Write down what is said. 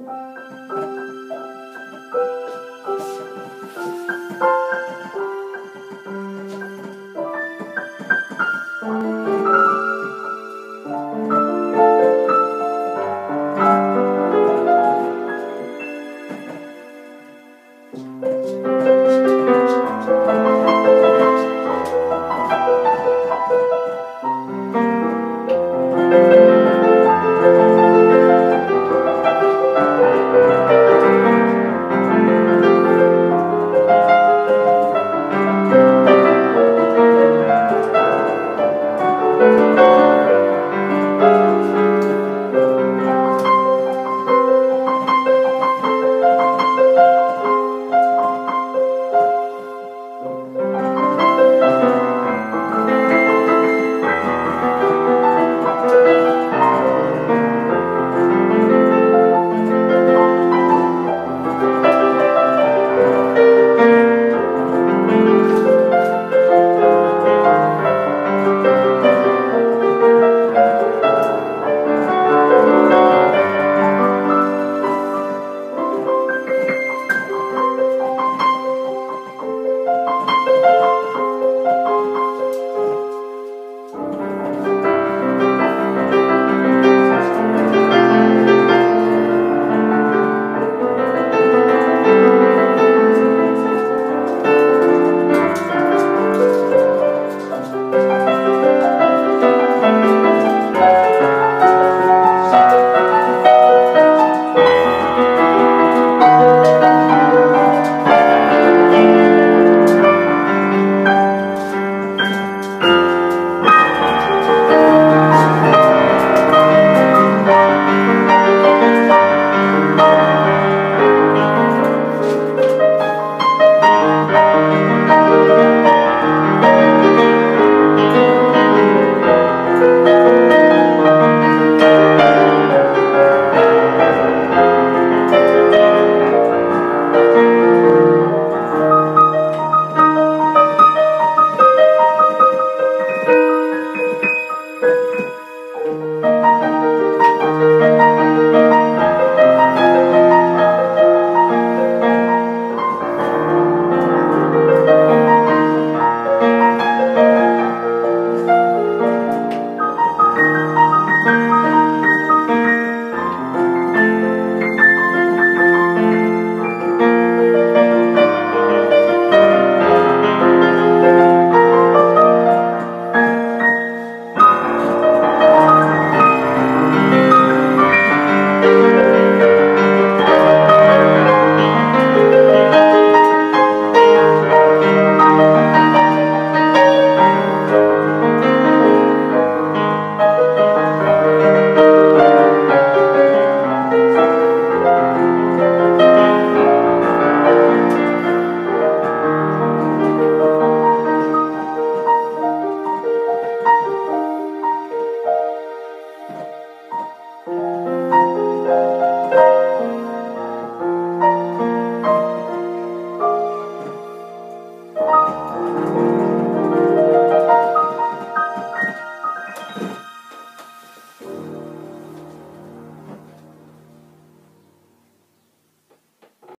Música